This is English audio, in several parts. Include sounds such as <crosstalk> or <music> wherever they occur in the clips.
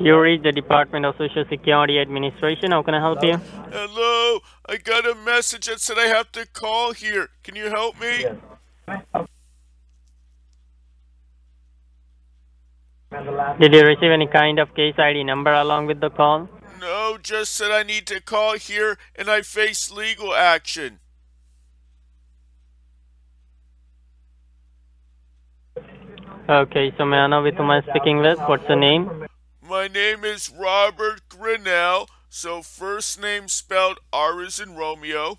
You reached the Department of Social Security Administration. How can I help you? Hello, I got a message that said I have to call here. Can you help me? Did you receive any kind of case ID number along with the call? No, just said I need to call here and I face legal action. Okay, so may I know with whom I'm speaking with? What's the name? My name is Robert Grinnell. So first name spelled R as in Romeo,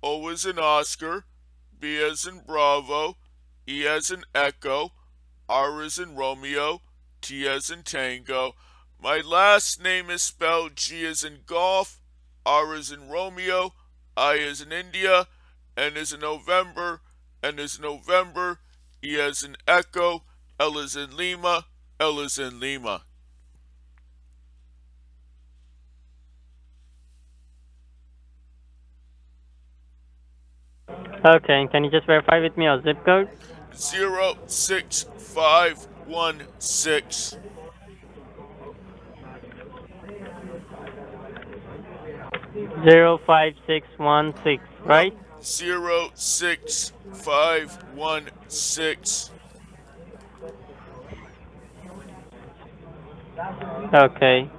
O as in Oscar, B as in Bravo, E as in Echo, R as in Romeo, T as in Tango. My last name is spelled G as in Golf, R as in Romeo, I as in India, N as in November, N in November, E as in Echo, L as in Lima, L as in Lima. Okay, can you just verify with me your zip code? Zero six five one six. Zero five six one six, right? Zero six five one six. Okay.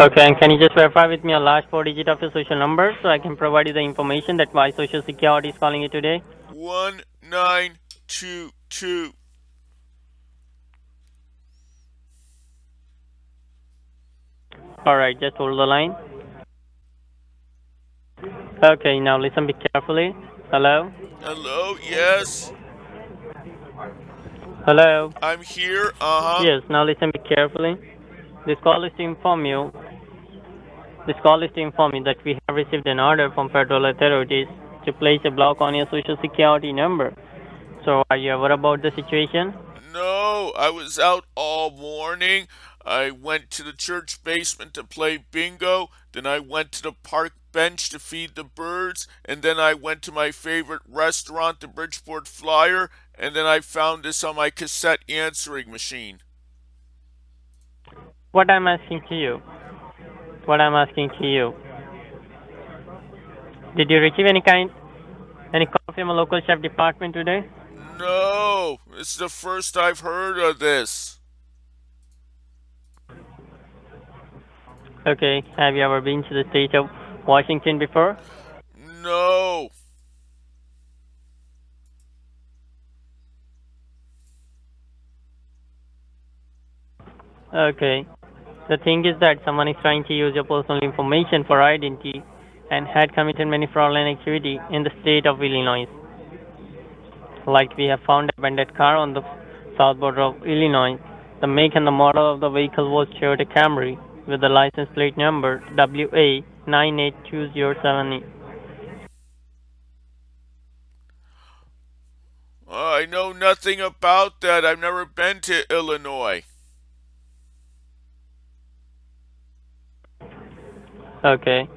Okay, and can you just verify with me a last four digit of your social number so I can provide you the information that why Social Security is calling you today? One nine two two. Alright, just hold the line. Okay, now listen be carefully. Hello? Hello, yes. Hello? I'm here, uh-huh. Yes, now listen be carefully. This call is to inform you. This call is to inform you that we have received an order from federal authorities to place a block on your social security number. So are you aware about the situation? No, I was out all morning. I went to the church basement to play bingo. Then I went to the park bench to feed the birds. And then I went to my favorite restaurant, the Bridgeport Flyer. And then I found this on my cassette answering machine. What I'm asking to you. What I'm asking to you. Did you receive any kind any call from a local sheriff department today? No, it's the first I've heard of this. Okay. Have you ever been to the state of Washington before? No. Okay. The thing is that someone is trying to use your personal information for identity and had committed many fraudulent activity in the state of Illinois. Like we have found a abandoned car on the south border of Illinois. The make and the model of the vehicle was Toyota Camry with the license plate number WA98207. I know nothing about that. I've never been to Illinois. Okay.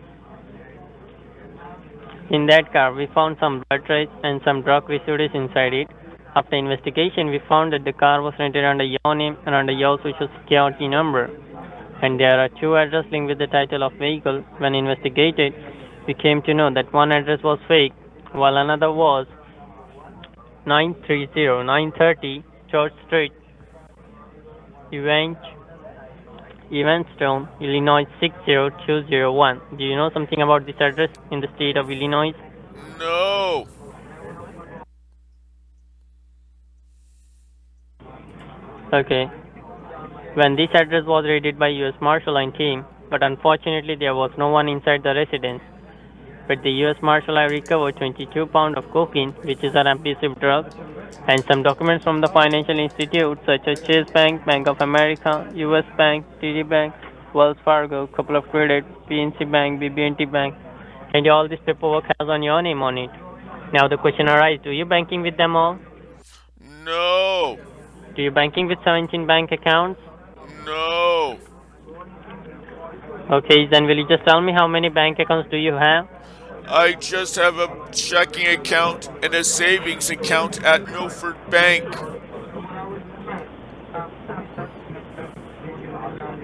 In that car, we found some blood trace and some drug residues inside it. After investigation, we found that the car was rented under your name and under your social security number. And there are two addresses linked with the title of vehicle. When investigated, we came to know that one address was fake, while another was 930 930 Church Street, Event, Evanston, Illinois 60201. Do you know something about this address in the state of Illinois? No. Okay. When this address was raided by US Marshal and team, but unfortunately there was no one inside the residence. But the US Marshal have recovered 22 pounds of cocaine, which is an abusive drug, and some documents from the financial institutes such as Chase Bank, Bank of America, US Bank, TD Bank, Wells Fargo, couple of credit, PNC Bank, BB&T Bank, and all this paperwork has on your name on it. Now the question arises, do you banking with them all? No. Do you banking with 17 bank accounts? No. Okay, then will you just tell me how many bank accounts do you have? I just have a checking account and a savings account at Milford Bank.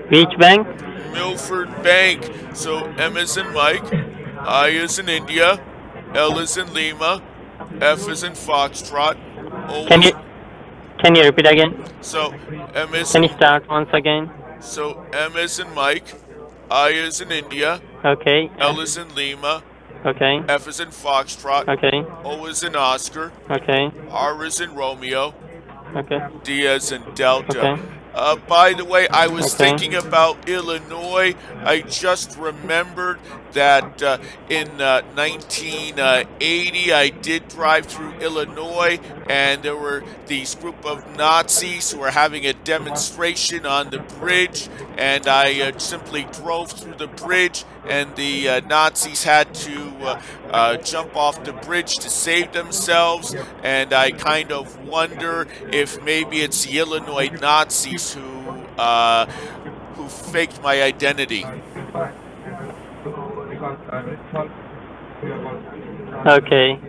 Which bank? Milford Bank. So M is in Mike, I is in India, L is in Lima, F is in Foxtrot, O Can you can you repeat again? so M is Can you start once again? so M is in Mike, I is in India, Okay. L is in Lima, Okay. F is in Foxtrot, Okay. O is in Oscar, Okay. R is in Romeo, Okay. D is in Delta. Okay. Uh, by the way, I was Okay. thinking about Illinois. I just remembered that uh, in uh, 1980 I did drive through Illinois, and there were these group of Nazis who were having a demonstration on the bridge, and I uh, simply drove through the bridge, and the uh, Nazis had to uh, uh, jump off the bridge to save themselves, and I kind of wonder if maybe it's the Illinois Nazis who uh, who faked my identity. Okay.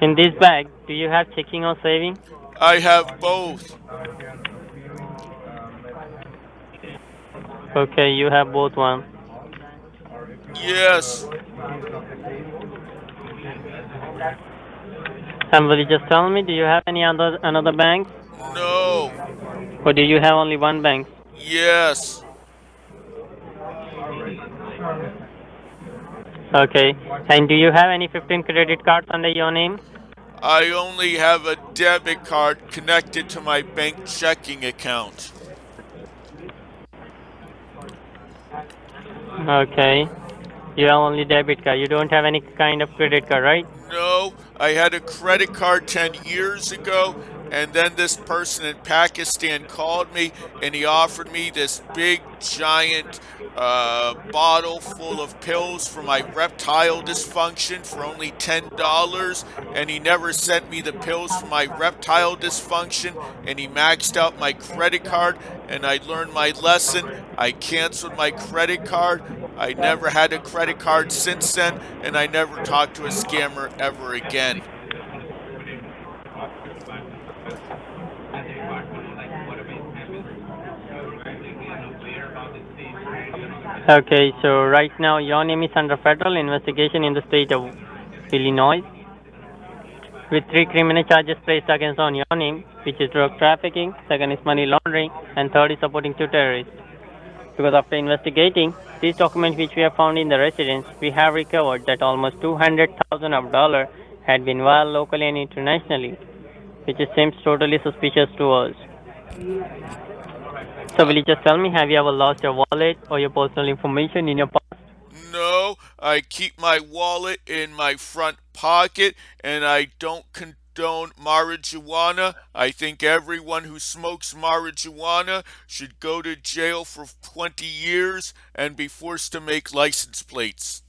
In this bag, do you have checking or saving? I have both. Okay, you have both one. Yes. And will you just tell me, do you have any other another bank, No. Or do you have only one bank? Yes. Okay. And do you have any 15 credit cards under your name? I only have a debit card connected to my bank checking account. Okay. You have only debit card. You don't have any kind of credit card, right? No, I had a credit card 10 years ago, and then this person in Pakistan called me and he offered me this big, giant uh, bottle full of pills for my reptile dysfunction for only $10. And he never sent me the pills for my reptile dysfunction, and he maxed out my credit card. And I learned my lesson. I canceled my credit card. I never had a credit card since then, and I never talked to a scammer ever again. Okay, so right now your name is under federal investigation in the state of Illinois with three criminal charges placed against on your name, which is drug trafficking, second is money laundering, and third is supporting two terrorists. Because after investigating these documents which we have found in the residence, we have recovered that almost 200,000 of dollar had been wired locally and internationally, which seems totally suspicious to us. So will you just tell me, have you ever lost your wallet or your personal information in your past? No, I keep my wallet in my front pocket and I don't condone marijuana. I think everyone who smokes marijuana should go to jail for 20 years and be forced to make license plates.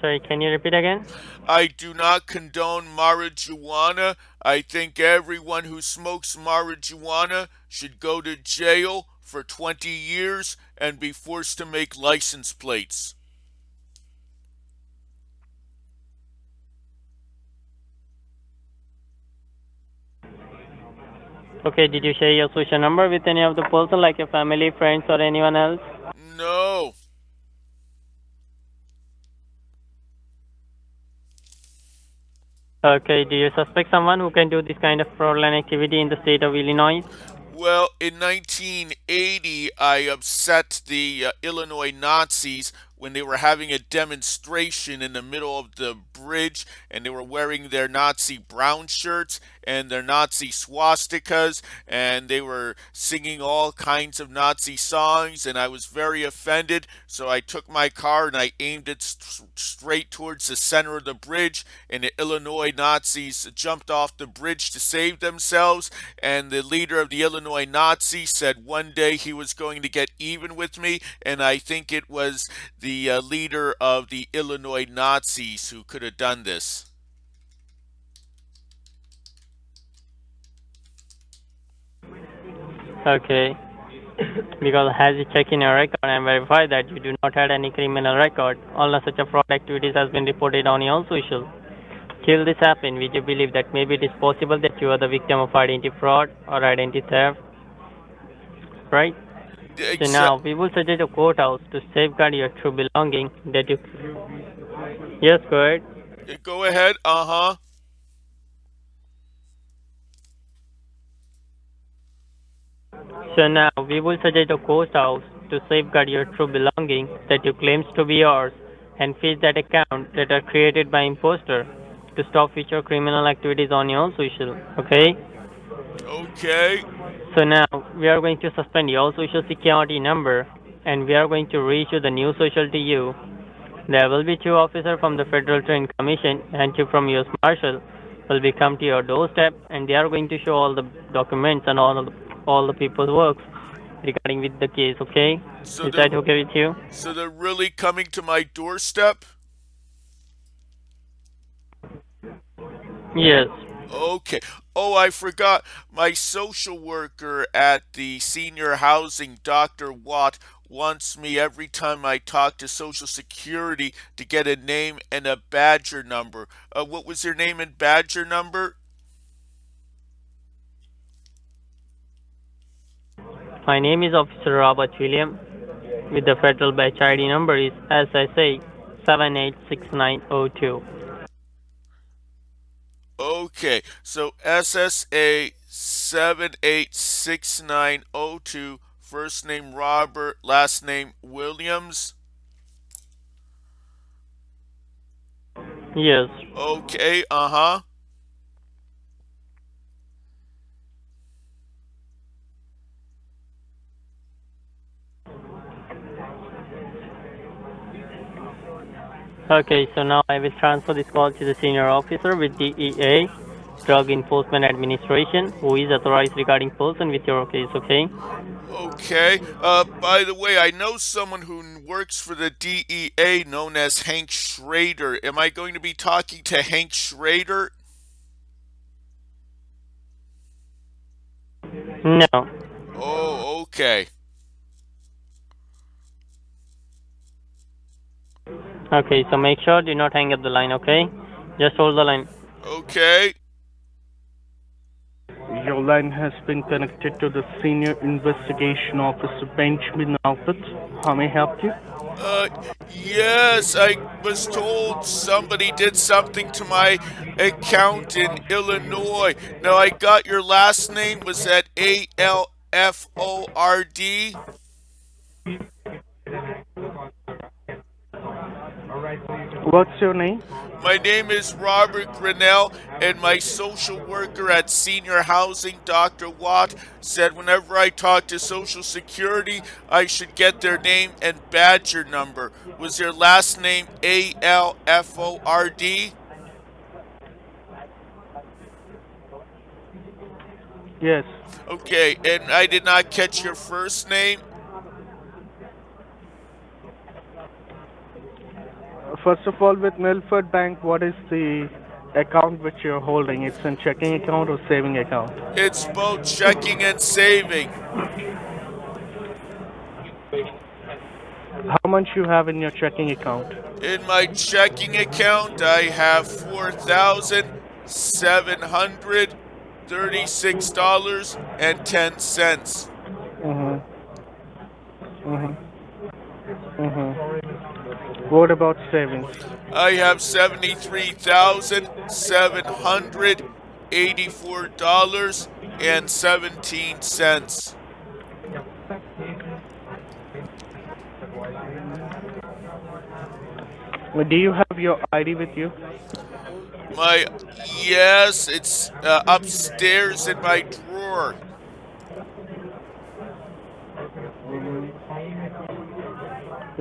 Sorry, can you repeat again? I do not condone marijuana. I think everyone who smokes marijuana should go to jail for 20 years and be forced to make license plates. Okay, did you share your social number with any of the person, like your family, friends, or anyone else? No. Okay, do you suspect someone who can do this kind of fraudulent activity in the state of Illinois? Well, in 1980, I upset the uh, Illinois Nazis when they were having a demonstration in the middle of the bridge and they were wearing their Nazi brown shirts and their Nazi swastikas and they were singing all kinds of Nazi songs and I was very offended. So I took my car and I aimed it st- straight towards the center of the bridge and the Illinois Nazis jumped off the bridge to save themselves and the leader of the Illinois Nazis said one day he was going to get even with me and I think it was the the uh, leader of the Illinois Nazis who could have done this. Okay. because has you check in your record and verify that you do not have any criminal record, unless such a fraud activities has been reported on your social. Till this happen, we do believe that maybe it is possible that you are the victim of identity fraud or identity theft, right? So now we will suggest a courthouse to safeguard your true belonging that you Yes, go ahead. Go ahead. Uh huh. So now we will suggest a courthouse to safeguard your true belonging that you claims to be yours and freeze that account that are created by imposter to stop future criminal activities on your social. Okay? Okay. So now we are going to suspend your social security number and we are going to reissue the new social to you. There will be two officers from the Federal Trade Commission and two from US Marshal will be come to your doorstep and they are going to show all the documents and all the, all the people's works regarding with the case, okay? So Is that okay with you? so they're really coming to my doorstep? Yes. Okay. Oh, I forgot. My social worker at the senior housing, Dr. Watt, wants me every time I talk to Social Security to get a name and a badger number. Uh, what was your name and badger number? My name is Officer Robert William with the federal batch ID number is SSA 786902. Okay, so SSA 786902, first name Robert, last name Williams. Yes. Okay, uh Okay, so now I will transfer this call to the senior officer with the DEA, Drug Enforcement Administration, who is authorized regarding person with your case, okay? Okay. Uh, by the way, I know someone who works for the DEA known as Hank Schrader. Am I going to be talking to Hank Schrader? No. Oh, okay. Okay, so make sure do not hang up the line, okay? Just hold the line. Okay. Your line has been connected to the Senior Investigation Officer Benjamin Alford. How may I help you? Uh, yes, I was told somebody did something to my account in Illinois. Now, I got your last name. Was that A L F O R D? What's your name? My name is Robert Grinnell, and my social worker at Senior Housing, Dr. Watt, said whenever I talk to Social Security, I should get their name and badger number. Was your last name A L F O R D? Yes. Okay, and I did not catch your first name. First of all, with Milford Bank, what is the account which you're holding? It's a checking account or saving account? It's both checking and saving. How much you have in your checking account? In my checking account, I have four thousand seven hundred thirty-six dollars and ten cents. What about savings? I have seventy-three thousand seven hundred eighty-four dollars and seventeen cents. Do you have your ID with you? My yes, it's uh, upstairs in my drawer.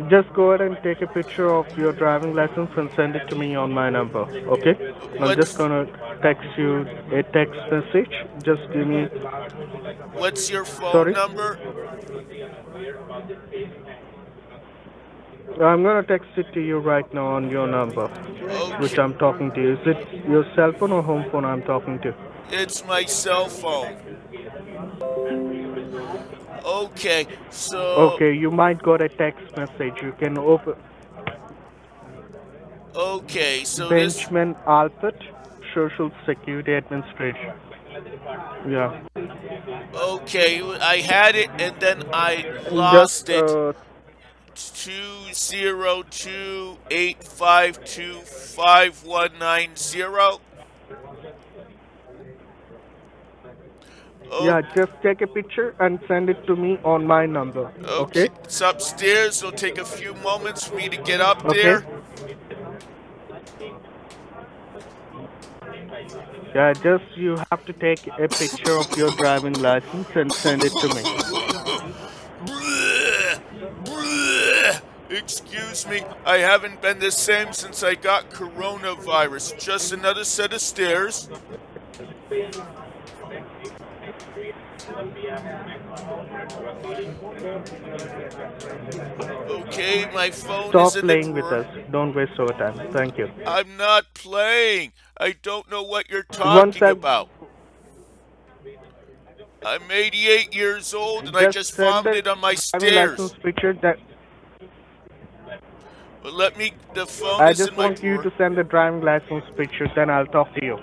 Just go ahead and take a picture of your driving license and send it to me on my number, okay? I'm What's- just gonna text you a text message. Just give me. What's your phone Sorry? number? I'm gonna text it to you right now on your number, which I'm talking to you. Is it your cell phone or home phone I'm talking to? it's my cell phone. Okay, so Okay, you might got a text message. You can open okay, so this Benjamin Alford, Social Security Administration. Yeah. okay, I had it and then I Just, lost it. uh, Two zero two eight five two five one nine zero. Oh. yeah, just take a picture and send it to me on my number. Okay. Okay? It's upstairs. It'll take a few moments for me to get up Okay. there. Yeah, just you have to take a picture of your driving license and send it to me. <laughs> Excuse me, I haven't been the same since I got coronavirus. Just another set of stairs. Okay, my phone Stop playing with us. Don't waste our time. Thank you. I'm not playing. I don't know what you're talking I- about. I'm 88 years old and I just send the vomited on my stairs. license picture that But let me. The phone I just want you to send the driving license picture, then I'll talk to you.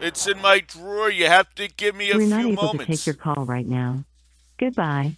It's in my drawer. You have to give me a We're few not able moments. to take your call right now. Goodbye.